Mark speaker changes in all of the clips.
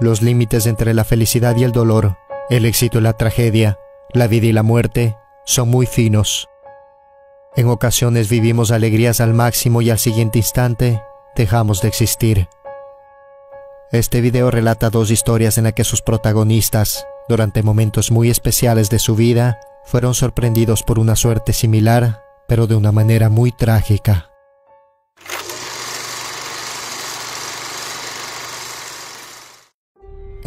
Speaker 1: Los límites entre la felicidad y el dolor, el éxito y la tragedia, la vida y la muerte, son muy finos. En ocasiones vivimos alegrías al máximo y al siguiente instante dejamos de existir. Este video relata dos historias en las que sus protagonistas, durante momentos muy especiales de su vida, fueron sorprendidos por una suerte similar, pero de una manera muy trágica.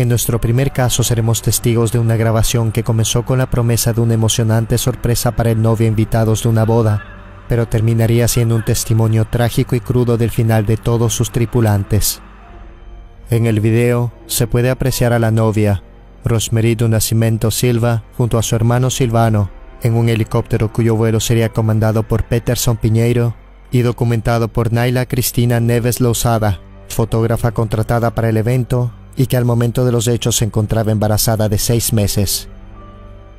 Speaker 1: En nuestro primer caso seremos testigos de una grabación que comenzó con la promesa de una emocionante sorpresa para el novio invitados de una boda, pero terminaría siendo un testimonio trágico y crudo del final de todos sus tripulantes. En el video se puede apreciar a la novia, Rosemary do Nascimento Silva, junto a su hermano Silvano, en un helicóptero cuyo vuelo sería comandado por Peterson Piñeiro y documentado por Naila Cristina Neves Lozada, fotógrafa contratada para el evento y que al momento de los hechos se encontraba embarazada de seis meses.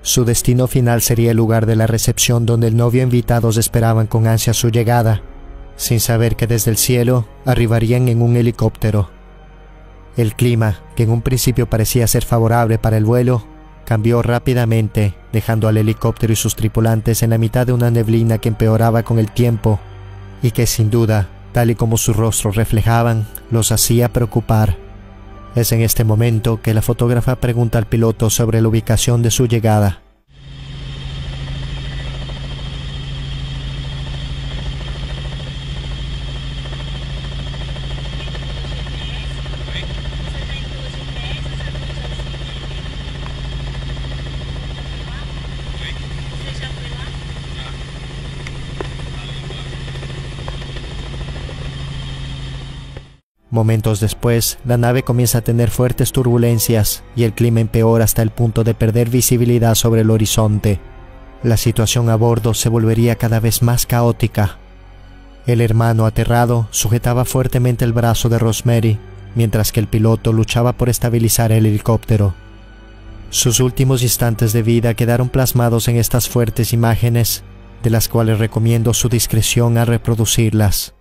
Speaker 1: Su destino final sería el lugar de la recepción donde el novio e invitados esperaban con ansia su llegada, sin saber que desde el cielo arribarían en un helicóptero. El clima, que en un principio parecía ser favorable para el vuelo, cambió rápidamente, dejando al helicóptero y sus tripulantes en la mitad de una neblina que empeoraba con el tiempo y que sin duda, tal y como sus rostros reflejaban, los hacía preocupar. Es en este momento que la fotógrafa pregunta al piloto sobre la ubicación de su llegada. Momentos después, la nave comienza a tener fuertes turbulencias y el clima empeora hasta el punto de perder visibilidad sobre el horizonte. La situación a bordo se volvería cada vez más caótica. El hermano, aterrado, sujetaba fuertemente el brazo de Rosemary, mientras que el piloto luchaba por estabilizar el helicóptero. Sus últimos instantes de vida quedaron plasmados en estas fuertes imágenes, de las cuales recomiendo su discreción al reproducirlas.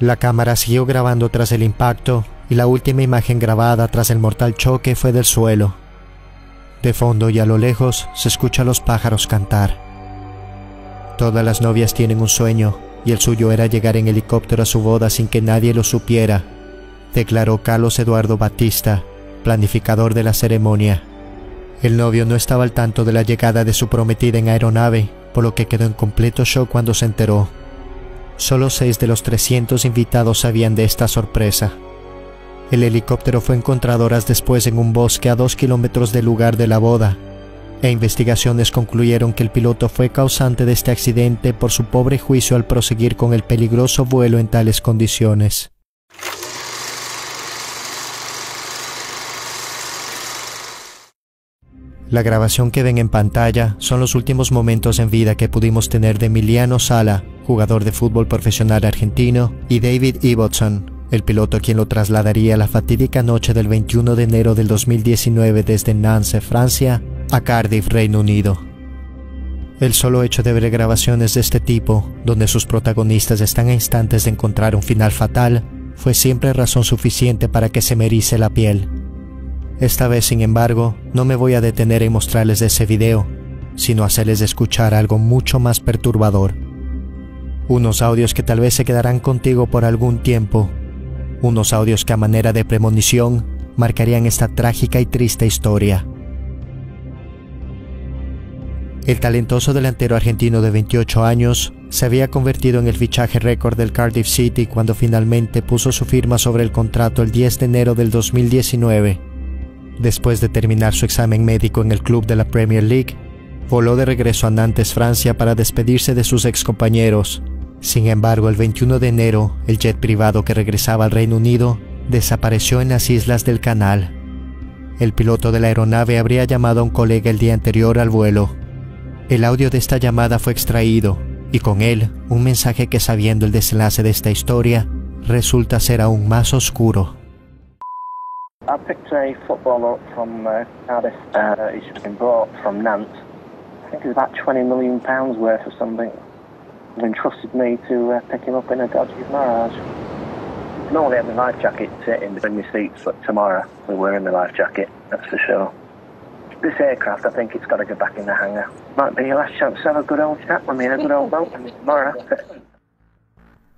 Speaker 1: La cámara siguió grabando tras el impacto y la última imagen grabada tras el mortal choque fue del suelo. De fondo y a lo lejos se escucha a los pájaros cantar. Todas las novias tienen un sueño y el suyo era llegar en helicóptero a su boda sin que nadie lo supiera, declaró Carlos Eduardo Batista, planificador de la ceremonia. El novio no estaba al tanto de la llegada de su prometida en aeronave, por lo que quedó en completo shock cuando se enteró. Solo seis de los 300 invitados sabían de esta sorpresa. El helicóptero fue encontrado horas después en un bosque a dos kilómetros del lugar de la boda, e investigaciones concluyeron que el piloto fue causante de este accidente por su pobre juicio al proseguir con el peligroso vuelo en tales condiciones. La grabación que ven en pantalla son los últimos momentos en vida que pudimos tener de Emiliano Sala, jugador de fútbol profesional argentino, y David Ibbotson, el piloto quien lo trasladaría la fatídica noche del 21 de enero del 2019 desde Nantes, Francia, a Cardiff, Reino Unido. El solo hecho de ver grabaciones de este tipo, donde sus protagonistas están a instantes de encontrar un final fatal, fue siempre razón suficiente para que se me la piel. Esta vez, sin embargo, no me voy a detener en mostrarles ese video, sino hacerles escuchar algo mucho más perturbador. Unos audios que tal vez se quedarán contigo por algún tiempo. Unos audios que a manera de premonición marcarían esta trágica y triste historia. El talentoso delantero argentino de 28 años se había convertido en el fichaje récord del Cardiff City cuando finalmente puso su firma sobre el contrato el 10 de enero del 2019 Después de terminar su examen médico en el club de la Premier League, voló de regreso a Nantes, Francia, para despedirse de sus excompañeros. Sin embargo, el 21 de enero, el jet privado que regresaba al Reino Unido desapareció en las islas del canal. El piloto de la aeronave habría llamado a un colega el día anterior al vuelo. El audio de esta llamada fue extraído, y con él un mensaje que sabiendo el desenlace de esta historia, resulta ser aún más oscuro.
Speaker 2: I picked a footballer up from uh, Cardiff. Uh, he's just been bought from Nantes. I think it's about 20 million pounds worth or something. They've entrusted me to uh, pick him up in a dodgy Mirage. Normally I have my life jacket sitting between my seats, but tomorrow we're wearing the life jacket, that's for sure. This aircraft, I think it's got to go back in the hangar. Might be your last chance to have a good old chat with me in a good old boat tomorrow.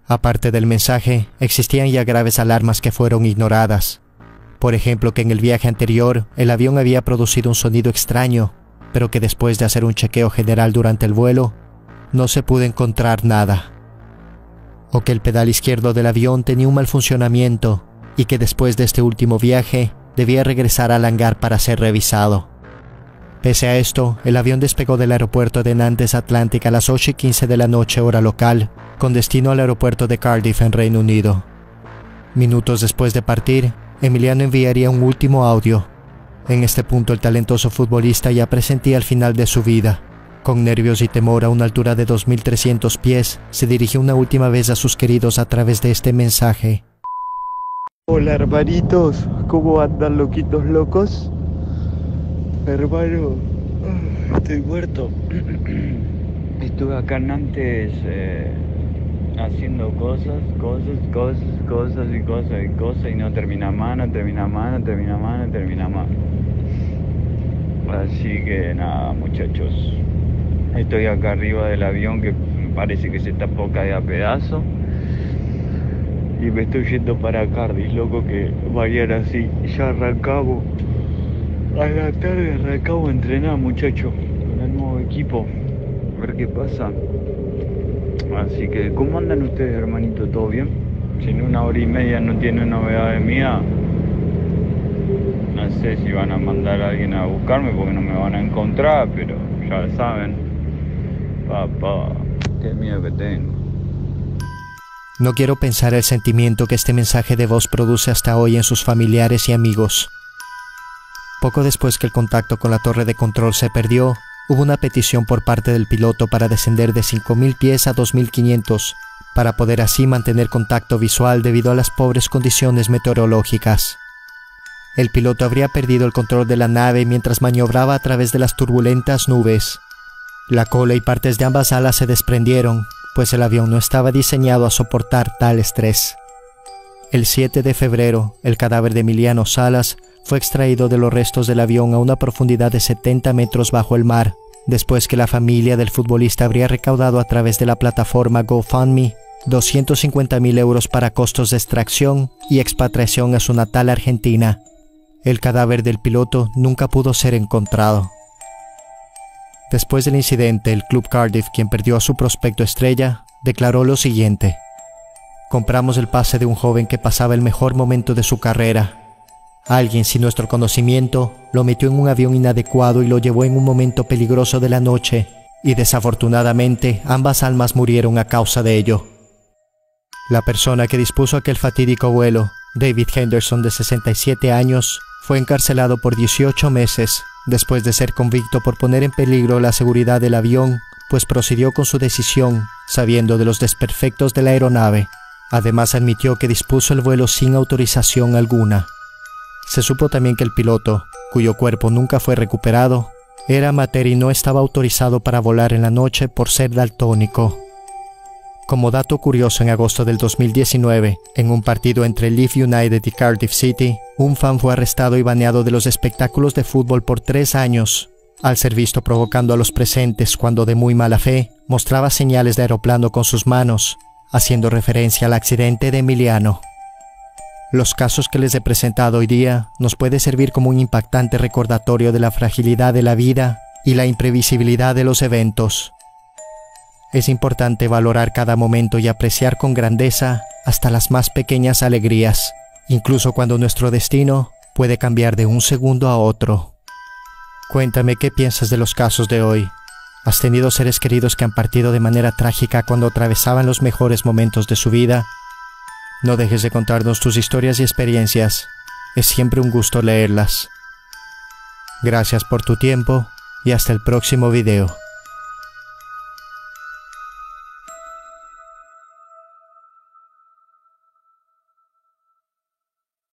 Speaker 1: Aparte del mensaje, existían ya graves alarmas que fueron ignoradas. Por ejemplo, que en el viaje anterior el avión había producido un sonido extraño, pero que después de hacer un chequeo general durante el vuelo, no se pudo encontrar nada. O que el pedal izquierdo del avión tenía un mal funcionamiento y que después de este último viaje debía regresar al hangar para ser revisado. Pese a esto, el avión despegó del aeropuerto de Nantes Atlantic a las 8 y 15 de la noche hora local, con destino al aeropuerto de Cardiff en Reino Unido. Minutos después de partir, Emiliano enviaría un último audio. En este punto el talentoso futbolista ya presentía el final de su vida. Con nervios y temor a una altura de 2.300 pies, se dirigió una última vez a sus queridos a través de este mensaje.
Speaker 3: Hola hermanitos, ¿cómo andan loquitos locos? Hermano, estoy muerto. Estuve acá antes eh, haciendo cosas, cosas, cosas, cosas y cosas y cosas y no termina más, no termina más, no termina más, no termina más. Así que nada, muchachos. Estoy acá arriba del avión que parece que se está poca de a pedazo. Y me estoy yendo para Cardiff, loco, que mañana así ya arrancamos. A la tarde arrancamos entrenar, muchachos, con el nuevo equipo. A ver qué pasa. Así que, ¿cómo andan ustedes, hermanito? ¿Todo bien? Si en una hora y media no tiene novedades mía, no sé si van a mandar a alguien a buscarme porque no me van a encontrar, pero ya saben. Papá, qué miedo que tengo.
Speaker 1: No quiero pensar el sentimiento que este mensaje de voz produce hasta hoy en sus familiares y amigos. Poco después que el contacto con la torre de control se perdió, hubo una petición por parte del piloto para descender de 5.000 pies a 2.500, para poder así mantener contacto visual debido a las pobres condiciones meteorológicas. El piloto habría perdido el control de la nave mientras maniobraba a través de las turbulentas nubes. La cola y partes de ambas alas se desprendieron, pues el avión no estaba diseñado a soportar tal estrés. El 7 de febrero, el cadáver de Emiliano Salas fue extraído de los restos del avión a una profundidad de 70 metros bajo el mar, después que la familia del futbolista habría recaudado a través de la plataforma GoFundMe 250 mil euros para costos de extracción y expatriación a su natal Argentina. El cadáver del piloto nunca pudo ser encontrado. Después del incidente, el Club Cardiff, quien perdió a su prospecto estrella, declaró lo siguiente. Compramos el pase de un joven que pasaba el mejor momento de su carrera. Alguien sin nuestro conocimiento lo metió en un avión inadecuado y lo llevó en un momento peligroso de la noche, y desafortunadamente ambas almas murieron a causa de ello. La persona que dispuso aquel fatídico vuelo, David Henderson de 67 años, fue encarcelado por 18 meses después de ser convicto por poner en peligro la seguridad del avión, pues procedió con su decisión sabiendo de los desperfectos de la aeronave. Además admitió que dispuso el vuelo sin autorización alguna. Se supo también que el piloto, cuyo cuerpo nunca fue recuperado, era amateur y no estaba autorizado para volar en la noche por ser daltónico. Como dato curioso, en agosto del 2019, en un partido entre Leeds United y Cardiff City, un fan fue arrestado y baneado de los espectáculos de fútbol por tres años, al ser visto provocando a los presentes cuando de muy mala fe mostraba señales de aeroplano con sus manos, haciendo referencia al accidente de Emiliano. Los casos que les he presentado hoy día nos puede servir como un impactante recordatorio de la fragilidad de la vida y la imprevisibilidad de los eventos. Es importante valorar cada momento y apreciar con grandeza hasta las más pequeñas alegrías, incluso cuando nuestro destino puede cambiar de un segundo a otro. Cuéntame qué piensas de los casos de hoy. ¿Has tenido seres queridos que han partido de manera trágica cuando atravesaban los mejores momentos de su vida? No dejes de contarnos tus historias y experiencias. Es siempre un gusto leerlas. Gracias por tu tiempo y hasta el próximo video.